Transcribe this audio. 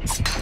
you